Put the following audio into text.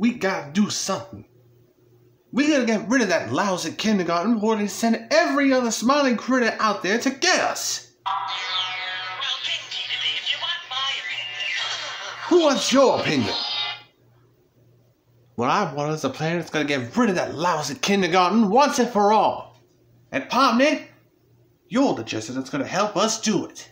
we gotta do something. We gotta get rid of that lousy kindergarten board and send every other smiling critter out there to get us. Who wants your opinion? What I want is a plan that's gonna get rid of that lousy kindergarten once and for all. And Pomni, you're the Jester that's gonna help us do it.